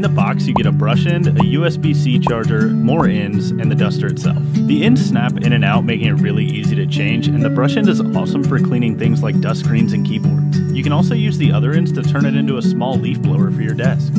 In the box, you get a brush end, a USB C charger, more ends, and the duster itself. The ends snap in and out, making it really easy to change, and the brush end is awesome for cleaning things like dust screens and keyboards. You can also use the other ends to turn it into a small leaf blower for your desk.